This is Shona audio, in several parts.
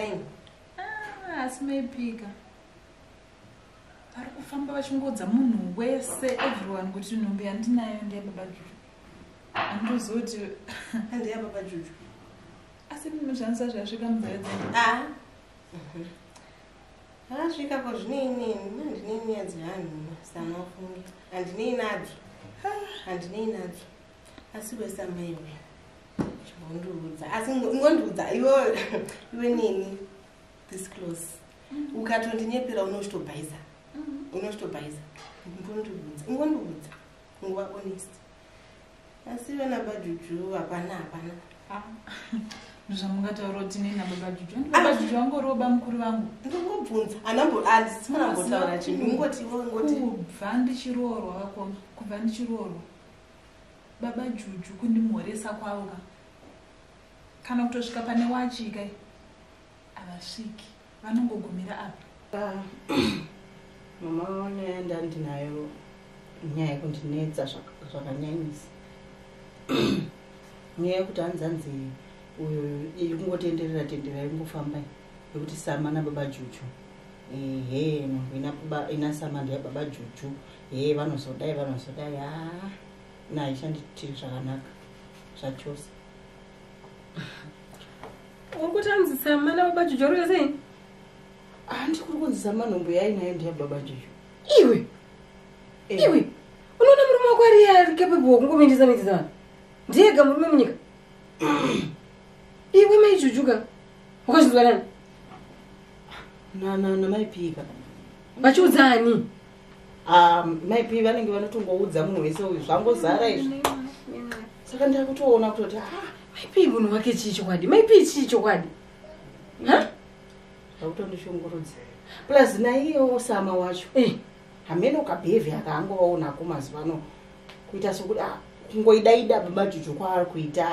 time. Ah, asi maipika. Vari kufamba vachingodza munhu wese everyone kuti nhumbi yandinayo ndeyababa juju. Handinoziva kuti handiya baba juju. Asi ndinoshandisa zvasvika munzara dzenyu a akasvika kwazvinoinini handinei nyaya dzevanhu samafungi handinei nadzo handinei nadzo asi wesamaiwe chimondiudza asi ngondiudza iwe iwe nini? This close ukatondinyephera unochitobhaisa unochitobhaisa mbondiudza ingondiudza nguva honest asi iwe nabajuju hapana hapana. Zvamungataura kuti nei nababa juju andi baba juju vangoroba mukuru vangu ndingobvunza handisina chinhu ingoti iwe ngoti kubva ndichiroorwa vakoma kubva ndichiroorwa baba juju kundimhoresa kwavo ka kana kutosvika pane wachika havasviki. Vanongogumira apa? Mama nyaya ndandinayo nyaya yekundinetsa zvak- zvakanyanyisa. Nyaya yekuti hanzanzi uyo iri kungotenderera tenderera ingofamba yekuti sama nababa juju. Ehe nhungu ina baba- sama ndeyababa juju. He vanozodai vanozodai. Ha naishanditiri zvakanaka zvachose uri kuti anzisa mana baba juju uri sei? Handi kuri kunzisama nhombo yainayo ndeyababa juju iwe! Eh, iwe! Unoona murume wako ari ari capable wakungomindisa mindisa vanhu? Ndiyega murume munyika? Iwe maijujuka wakazvinzwa nani? Na- na- namaipika vachiudzani? Ah, maipi vanenge vanotongoudza munhu wese uyu zvangozara izvi. Saka ndakutoona kutoti ah, maipi munhu wake chii chokwadi? Maipi chii chokwadi? Ha? Zvakutondishungurudza plus naiyewo sama wacho Eh, hamene ukabhevhi akaangovawo nako mazuva ano kuita sokuti ah, kungoidaida baba juju kwaari kuita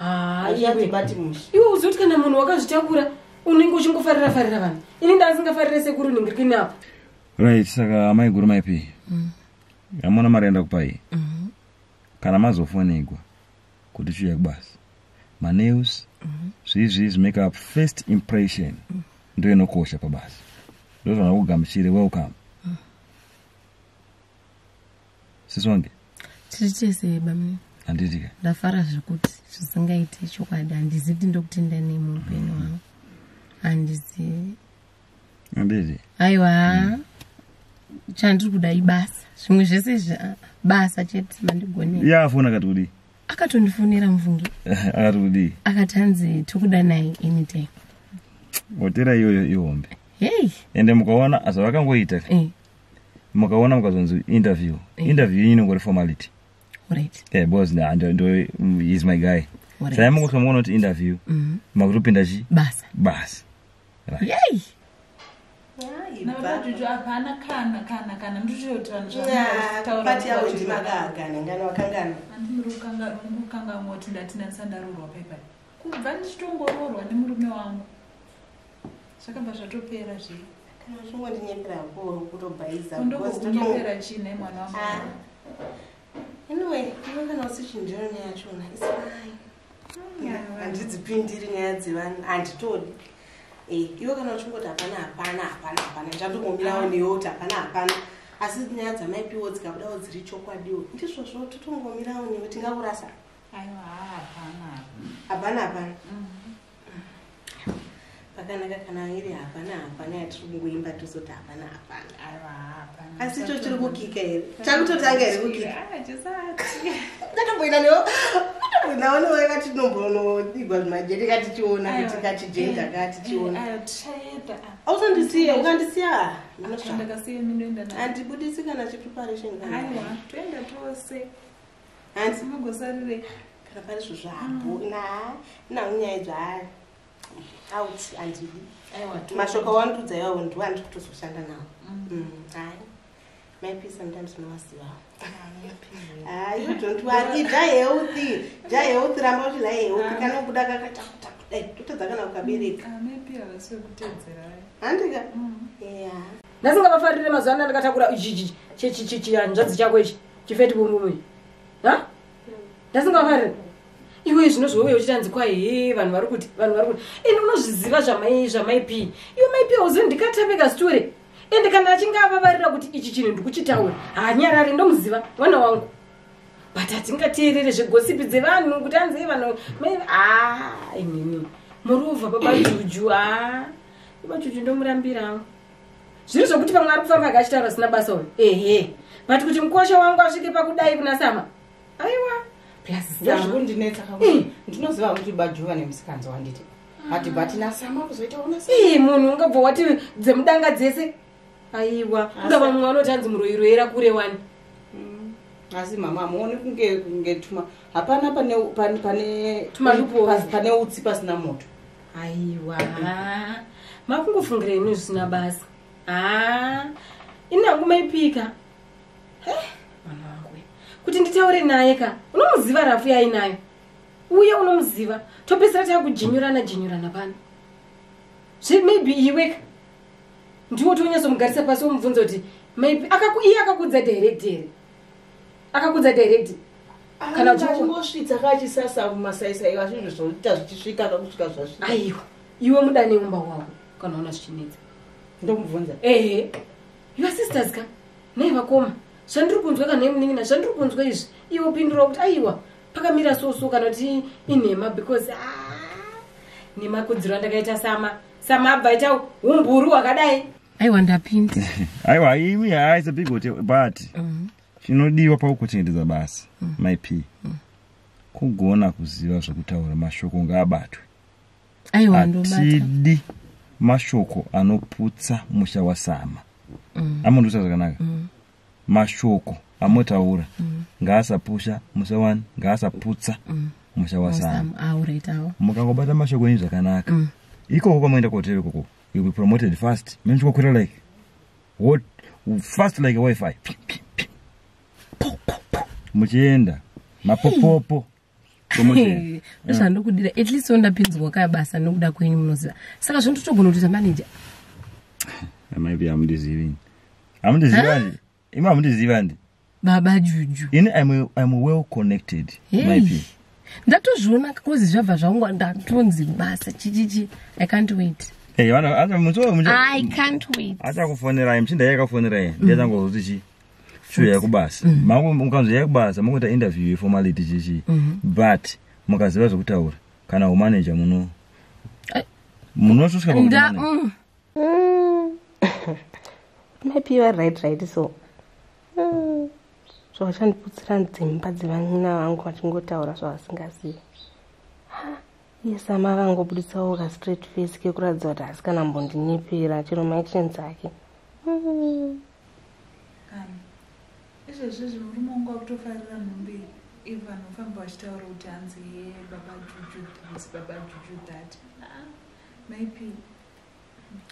ah, iwe. hazvandibati mushi. Iwe uzoti kana munhu wakazvitakura unenge uchingofarira farira vanhu. Ini ndasingafarire sekuru ningiriki navo. Right saka amai guru maipi amona mari enda kupai. Kana mazofonegwa kuti chiuya kubasa manews zviizvi zvimake up first impression. Ndo inokosha pabasa ndo zvana kugamuchire welcome. Sisonge? Tiri tese bamwe handitika ndafara zvekuti zvisingaiti chokwadi. Handizivi kuti ndokuti ndane muupenyu hwangu. Handizivi handiti aiwa. Chandiri kuda ibasa zvimwe zvese basa chete mandigonera iye afona akati kudii akatondifonera mvungi. Akati kudii akati hanzi tokuda naye anytime. Hotera iyoyo ihombe hei ende mukaona azva vakangoita eh, mukaona mukazonzi interview. Interview iyi inongori formality? Right. Yeah, because ndo, mm, my guy. Sai mungosva muona kuti interview. Mhm. makutopinda chi? Basa. Basa. Right. yei nababa juju hapana kana kana kana. Ndochoti vanhu pati yavo ndimakagana ngana wakangana handimuri kukangamwa kuti ndati ndasandarorwa paipai kubva ndichitongororwa nemurume wangu. Zvakabva zvatopera zvii kana uchingondinyephera ko kutobhaisa undongogonyepera chii mwana wangu? Anyway iwe kana usichinjiro nyaya yachona isai handidzipindiri nyaya dzevanhu handitodi iwe kana uchingoti hapana hapana hapana hapana ndandongomirawo newe kuti hapana hapana. Asi nyaya dzamaipiwo dzikabudawo dziri chokwadiwo ndizvozvo totongomirawo newe tingakurasa aiwa hapana hapana. Hapana pakanaka kana iri hapana hapana yatiri kungoimba tosoti hapana. Hapana. Asi cho chiri kukika here? chakutotanga here kukika? Chisati. Ndatomboina newo ndatomboinawo newe katinombonodhigwa zvimajeti katichiona kuti kachijenja katichiona. ayo tsvaeda ausandisiya ukandisiya? Handibudisi kana chipreparation toenda tose. Handi simagosarire kana pari zvo zvapo na naunyaya dzvari authi andili mashoko wandudza iwawo ndiwo andiri kutozoshanda nawo hayi maybe sometimes nowazivawo hayi don't worry dya healthy dya healthy ramba uchidya healthy kanobuda kakatakuta kudai totadza kana ukabereka handika eya nhasingavafarire mazuva ano andakatakura ichichi chichichi hanzvadzi chako ichi chifeti kurume ha ndasingavafarire iwe zvino zvouya uchitanzi kwahe vanhu vari kuti vanhu vari kuti ende unozviziva zvamai zvamaipi iwe maipi auzivi ndikatapika siture ende kana achinge avavarira kuti ichi chinhu ndikuchitaura hanyarari ndomuziva mwana wangu. But hatingateerere zvegosipi dzevanhu kuti anzi vanhu a inini moreover babajuju a babajuju ndomurambira angu. Zviri zvokuti vamwe ari kufamba akachitaura zvisina basa uyu? Ehe but kuti mukosha wangu asvike pakudai kuna sama. Aiwa Eh. ndinoziva kuti bajuva nemusikanzi wanditi. Hati but nasama kuzoitaona se. Ii munhu ungabva wati dzemudanga dzese. Aiwa kuda vamwe vanoti hanzi muroiroera kure wani. Asi mama hamuoni kunge kunge tuma. Hapana pane pane pane utsi pasina moto. Aiwa. Makungofungira ino zvisina basa ha inangu maipika we. Kuti nditaure naye ka? Unomuziva rafu yainayo? Uye unomuziva? Topesera takujinyurana jinyurana pano zve maybe iwe ka? Ndiwo tonyatsomugarisa pasi womubvunza kuti maybe iye akakudza direct here? Akakudza direct? Kana uchi- achingosvitsa kachisasa mumasaisai vazvinhu zvoita zvichisvika kakusvika zvasvika aiwa. Iwe mudane umba wako kana una zvichinetsa ndomubvunza. Ehe. Your sisters ka? Nei vakoma zvandiri kunzwa kana imunin'ina zvandiri kunzwa izvi. Iwe pindura kuti aiwa pakamira soso kana kuti inhema because ah, nemakudziro andakaita sama sama abva aita umburu hwakadai. Aiwa ndapinda. Aiwa iwi hai it's a big hotel but chinodiwa pakukuchengetedza basa my p. Kugona kuziva zvekutaura mashoko ngaabatwe. Hatidi mashoko anoputsa musha wasama amundusa zvakanaka mashoko amotaura. Ngaasapusha musha wani ngaasaputsa musha Awesome. aureit awo mukangobata mashoko enyu zvakanaka ikoko kwamoenda kuhoteli ikoko? You'll be promoted fast. Menchikokwira like what fast like a wifi muchienda. Mapopopo. Zvandokudira at least ondapinzwa kaya basa nokuda kwenyu munoziva. Saka zvondotogona kutoita manager. Maybe hamundizivi hamundizivandi imi hamundizivandi baba juju. Ini I'm, I'm well connected maybe Hey. ndatozviona kozi zvabva zvangu ndatonzi basa. Chichichi i can't wait. I can't wait. Achakufonerai muchindai yakafonerai ndiyachangozuti chi? Shuya yekubasa mukanzi yekubasa mungoita interview yeformality chichi but mukaziva zvekutaura kana umanager muno mm. maybe you are right right so. Zvavachandiputsira dzimba dzevana vangu vachingotaura zvavasingazivi. Iye sama akangobuditsawo ka straight face kekuratidza kuti hasi kana mbondinyepera chero maactions ake Mm. kana izvezvizvi murume wangu akutofarira nhumbi if vanhu vafamba vachitaura kuti hanzi ye baba juju this baba juju that. Maybe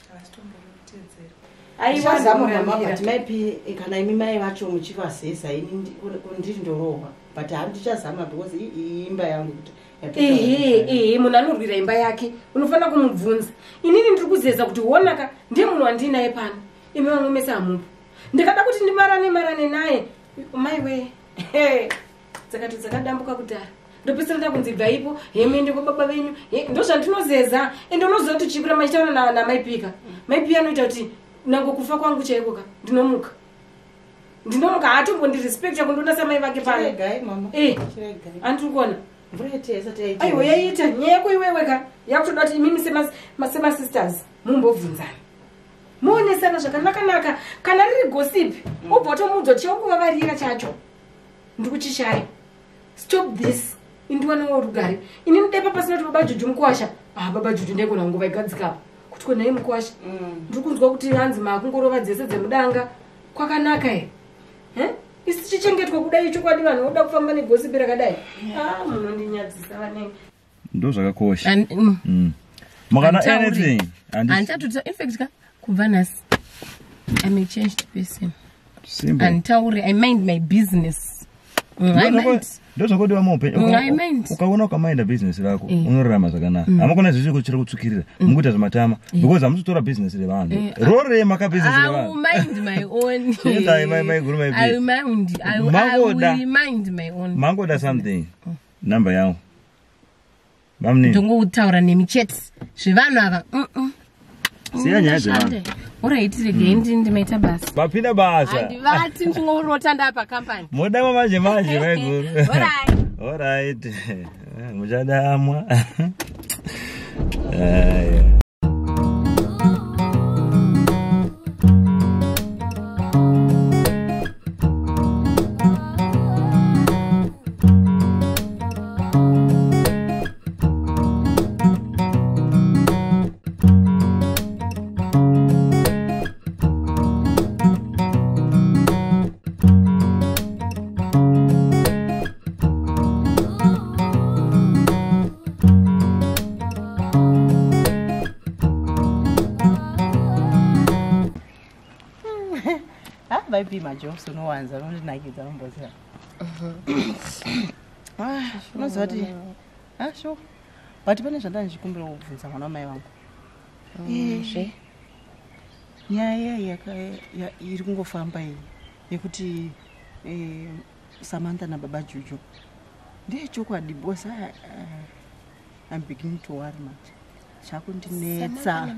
havasitomboda kutedzera aiwazama mama but maipi kana imi mai vacho muchivazeza ini ndiri ndorohwa but handichazama because i- iyi imba yangu kuti ehe ehe munhu anorwira imba yake unofanira kumubvunza. Inini ndiri kuzeza kuti wonaka ndiye munhu wandinaye pano. Imi vamwe mese hamupo. Ndikada kuti ndimarane marane naye. Maiwe dzakati dzakadambuka kudhara. Ndopesera ndakunzi bvaipo hemuende kwababa venyu. Ndo zvandinozeza ende unoziva kuti chipira machitaura na- namaipika maipika anoita kuti nango kufa kwangu chaiko ka ndinomuka ndinomuka haatombondirespecta kundoona samai vake mama? Eh. andiri kuona aiwa yaita nyaya yako iweweka yakutoda kuti imimi ma- semasisters mumbobvunzana. Muonesana zvakanaka-naka. Kana riri gosipi ubva watomuudza kuti chaukuvavarira chacho. Ndikuchishaya stop this. Indiwanawo rugare. Ini ndidepa pasina kuti baba juju mukwasha ah baba juju ndaigona nguva kuti konhai mukwasha Mm. ndiri kunzwa kuti hanzi makungorova dzese dzemudanga kwakanaka here isi chichengetwa kudai chokwadi vanhu voda kufamba negosipi rakadai? Ah munondinyadzisa vanenge. Ndo zvakakosha. And, mm, Mm. mukana anything? Handi- handichatota infact ka kubva nhasi. I'm a changed person. Simple. Handitauri i mind my business. Mm, I mind. Ndozvakodiwa muupenyu Mm, Uka- I mind. ukaona ukamainda bhizinesi rako Eh. unorarama zvakanaka hamakona zvizvi kuchira kutsukirira mukuita zvematama because hamusitora bhizinesi revanhu Eh, rorema bhizinesi I will revanhu mind my own. Yes, my- my guru, my I will babe. mind. I will, I Mangoda. will mind my own. mangoda something namba yangu vamunini ndongotaura nemi chete zvevanhu ava siya nyaya dzevanhu Regei ndi ndimaita basa papinda basa. Handivati ndingorota ndapakampani modama manje manje maiguru Alright. olright muchadamwa Aya. Ha vaipi majobs unowanza unondinakidza nombozira unoziva kuti sure. but pane zvanda ndichikumbira kubvunza mwana wamai vangu zve nyaya iri kungofamba iyi. Yekuti eh, samantha nababa juju. Ndeyechokwadi because I- I- i'm beginning to worry manje zvakundinetsa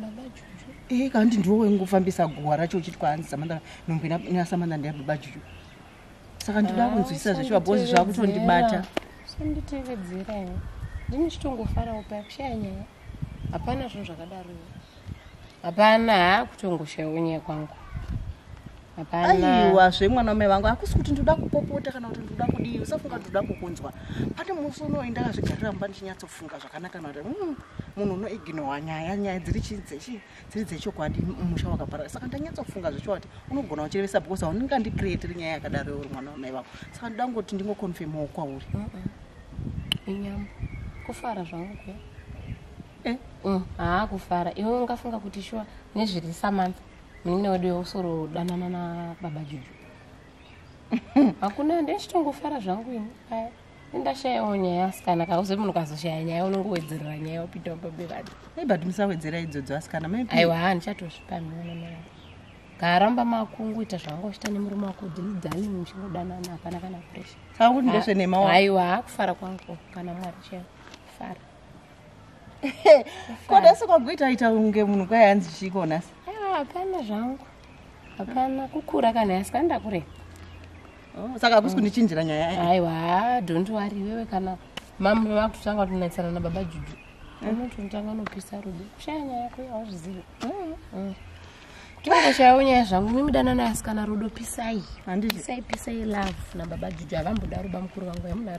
e eh, kandi ndiwo waingofambisa guwa racho uchiti kwaanisamanda nomboinasamanda ndababa juju saka ndinoda ah, kunzwisisa zvacho vabhosi zvakutondibata sanditevedzera ini ndini chitongofarawo pakushayanyaya hapana zvinhu zvakadaro hapana ha kutongoshayiwo nyaya kwangu. Aiwa zvemwana wamai vangu hakusi kuti ndoda kupopota kana kuti ndoda kudii usafunga kuti ndoda kukunzwa. Pane musi unoyi ndakazvigarira mumba ndichinyatsofunga zvakanaka kana kuti "Mm, munhu unoignowa nyaya nyaya dziri dziri dzechokwadi musha wakaparara. Saka ndanyatsofunga zvechiwa kuti unogona uchirevesa because hauningandikreatiri nyaya yakadaro uri mwana wamai vangu saka ndoda ngoti ndingokonfemawo kwauri inyama kufara zvangu kuya Eh? Mm, haa kufara. Iwe ungafunga kuti shuwa nezviri samantha munin'ina wedu yeusoro danana nababa juju. Hakuna ndechitongofara zvangu ini. Aya indashayawo nyaya asikana kauze munhu kazoshaya nyaya unongowedzerera nyaya wapinda wapabevadi ei but musawedzera idzodzo asikana aiwa ha ndichatozvipamionaa ngaramba makunguita zvavangochita nemurume wako dhilidhali muchingodanana hapana kana presha saka kuti ndezvenemawa aiwa hakufara kwangu kana mwari chaivo kufara koda sekwakuita ita unge munhu kwai hanzi chikonasi hapana zvangu. Hapana kukura kana asika ndakure. Saka hakusi kundichinjira nyaya aiwa don't wari iwewe kana mama vakutotanga kutonetsana nababa juju. Unototanga unopisa rudo kushaya nyaya yako awazvizivi tongoshayawo nyaya zvangu mimidanana asikana rudo pisai pisai pisai love nababa juju. Havamboda ruba mukuru vangu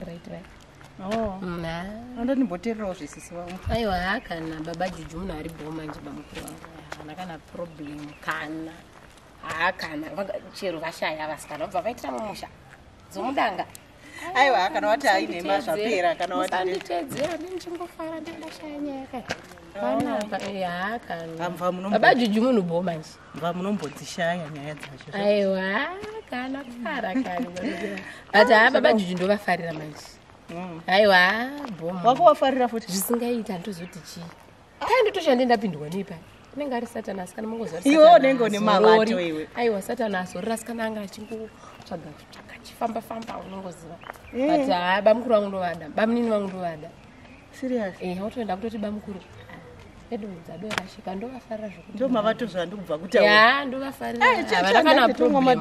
yamunariraitirai andonimboteererawo zvisisi vangu aiwa ha kana baba juju munhu ari bho manje bamukuru vangu hana kana problem kana. Ha kana. Vanga- chero vashaya vasikana vabva vaitira mumusha dzomudanga. Aiwa kana wati ainhema zvapera kana wati anditeedzera ndinichingofara ndandashaya nyaya kani panapa ha kana. Amva munombo- baba juju munhu bho manje mva munombodzishaya nyaya dzacho aiwa kana kufara kani but ha baba juju ndovafarira manje haiwa bhoma wakawafarira futi zvisingaita handozoti chii kai ndotoshande ndapindwa nei pai anenge ari satani asikana mangozaiwe unenge une mavato iwe aiwa satani azorora asi anga achingotsvaga tsvaga chifamba famba unongoziva but ha bamukuru vangu ndovada bamunini vangu ndovada serious hautoenda kutoti bamukuru edu dzado yarashika ndovafarira zvokundo mavato zvandikubva kutaura ya ndovafarira havana kana problema